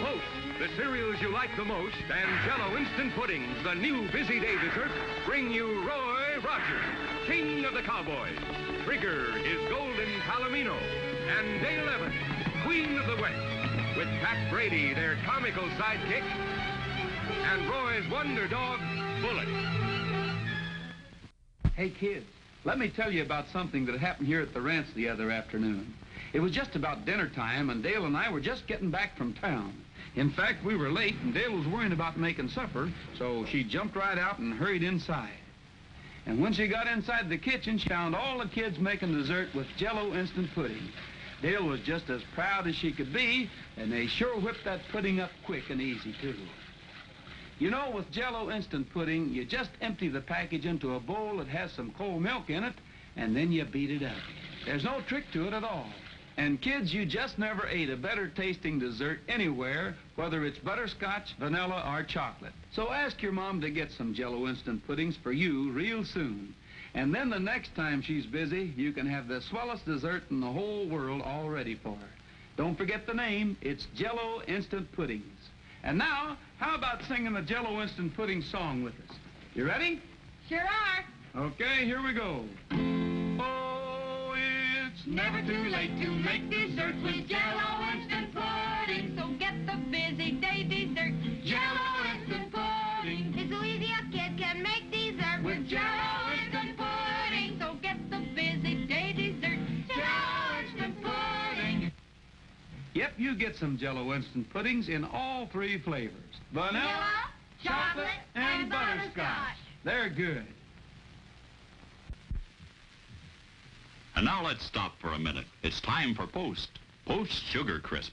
Folks, the cereals you like the most and Jello Instant Puddings, the new busy day dessert, bring you Roy Rogers, King of the Cowboys. Trigger is Golden Palomino. And Dale Evans, Queen of the West. With Pat Brady, their comical sidekick. And Roy's wonder dog, Bullet. Hey, kids, let me tell you about something that happened here at the ranch the other afternoon. It was just about dinner time, and Dale and I were just getting back from town. In fact, we were late, and Dale was worrying about making supper, so she jumped right out and hurried inside. And when she got inside the kitchen, she found all the kids making dessert with Jello instant pudding. Dale was just as proud as she could be, and they sure whipped that pudding up quick and easy, too. You know, with Jello instant pudding, you just empty the package into a bowl that has some cold milk in it, and then you beat it up. There's no trick to it at all. And kids, you just never ate a better tasting dessert anywhere, whether it's butterscotch, vanilla, or chocolate. So ask your mom to get some Jello instant puddings for you real soon. And then the next time she's busy, you can have the swellest dessert in the whole world all ready for her. Don't forget the name. It's Jello Instant Puddings. And now, how about singing the Jello Instant Pudding song with us? You ready? Sure are. Okay, here we go. Oh, it's Never too late to make dessert with Jello instant pudding. So get the busy day dessert. Yep, you get some Jello Instant Puddings in all three flavors. Vanilla, Vanilla, chocolate, and butterscotch. They're good. And now let's stop for a minute. It's time for Post. Post Sugar Crisp.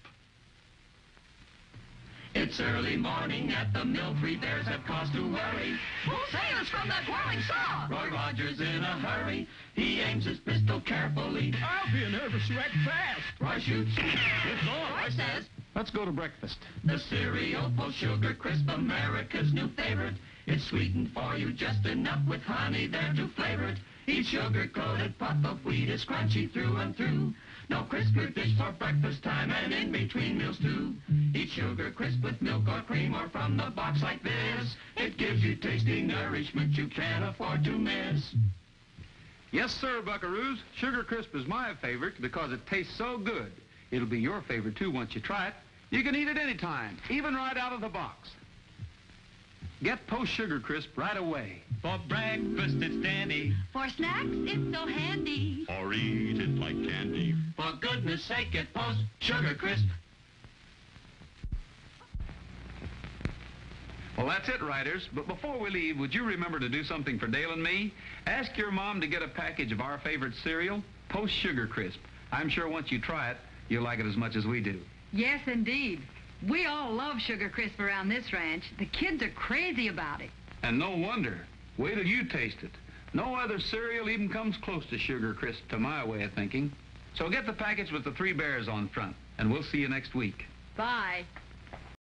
It's early morning at the mill. Three bears have cause to worry. Who's sailors from that whirling saw? Roy Rogers in a hurry. He aims his pistol carefully. I'll be a nervous wreck fast. Roy shoots. It's all Roy says, Let's go to breakfast. The cereal Post Sugar Crisp, America's new favorite. It's sweetened for you just enough with honey there to flavor it. Each sugar-coated puff of wheat is crunchy through and through. No crisper dish for breakfast time and in between meals too. Eat sugar crisp with milk or cream or from the box like this. It gives you tasty nourishment you can't afford to miss. Yes, sir, Buckaroos. Sugar Crisp is my favorite because it tastes so good. It'll be your favorite, too, once you try it. You can eat it anytime, even right out of the box. Get Post Sugar Crisp right away. For breakfast it's dandy. for snacks, it's so handy. Or eat it like candy. For goodness sake, get Post Sugar Crisp. Well, that's it, Riders. But before we leave, would you remember to do something for Dale and me? Ask your mom to get a package of our favorite cereal, Post Sugar Crisp. I'm sure once you try it, you'll like it as much as we do. Yes, indeed. We all love Sugar Crisp around this ranch. The kids are crazy about it. And no wonder. Wait till you taste it. No other cereal even comes close to Sugar Crisp, to my way of thinking. So get the package with the three bears on front, and we'll see you next week. Bye.